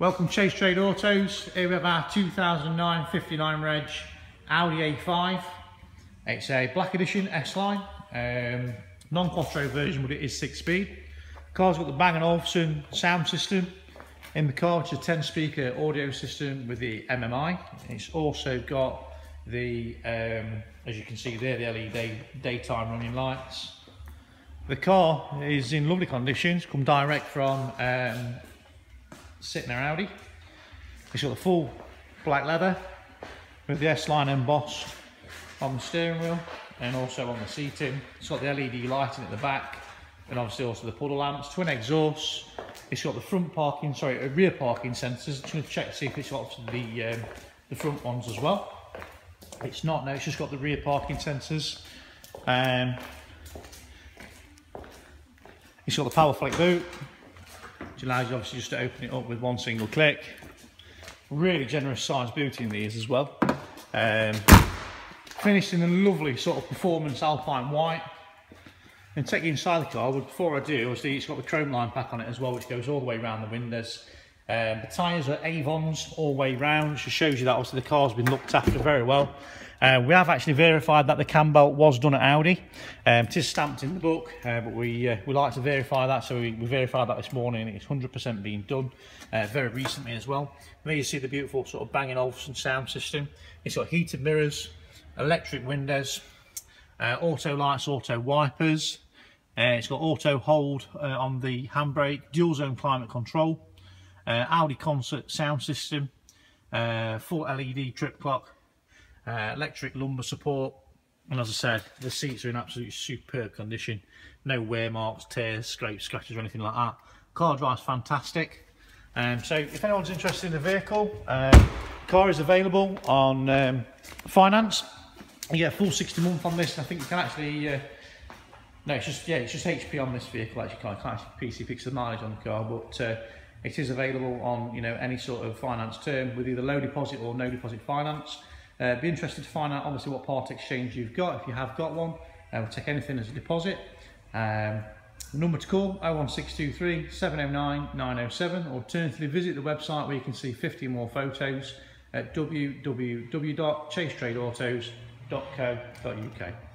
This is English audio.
Welcome Chase Trade Autos. Here we have our 2009 59 Reg Audi A5. It's a black edition S-Line, um, non-quattro version but it is 6 speed. car's got the Bang & Olufsen sound system in the car which is a 10 speaker audio system with the MMI. It's also got the, um, as you can see there, the LED daytime running lights. The car is in lovely conditions, come direct from um, Sytner Audi. It's got the full black leather with the S-Line embossed on the steering wheel and also on the seating. It's got the LED lighting at the back and obviously also the puddle lamps, twin exhausts. It's got the front parking, sorry, uh, rear parking sensors. Just going to check to see if it's got the, um, the front ones as well. It's not, no, it's just got the rear parking sensors. Um, it's got the power flick boot, which allows you obviously just to open it up with one single click. Really generous size boot in these as well. Um, finished in a lovely sort of performance alpine white. And take you inside the car, before I do, obviously it's got the chrome line pack on it as well, which goes all the way around the windows. Um, the tyres are Avons all way round, which shows you that obviously the car's been looked after very well. Uh, we have actually verified that the cam belt was done at Audi. Um, it is stamped in the book, uh, but we uh, we like to verify that, so we, we verified that this morning. It's 100% being done uh, very recently as well. There you see the beautiful sort of Bang & Olufsen sound system. It's got heated mirrors, electric windows, uh, auto lights, auto wipers. Uh, it's got auto hold on the handbrake, dual zone climate control, Audi concert sound system, full LED trip clock, uh, electric lumbar support and as I said the seats are in absolutely superb condition. No wear marks tears scrapes scratches or anything like that. Car drives fantastic. Um, so if anyone's interested in the vehicle uh, car is available on um, finance. You get a full 60 month on this. I think you can actually uh, no it's just yeah it's just HP on this vehicle actually can't, can't actually PC picks the mileage on the car but uh, it is available on you know any sort of finance term with either low deposit or no deposit finance uh, be interested to find out obviously what part exchange you've got, if you have got one. Uh, we'll take anything as a deposit. Um, number to call 01623 709 907 or alternatively visit the website where you can see 50 more photos at www.chasetradeautos.co.uk.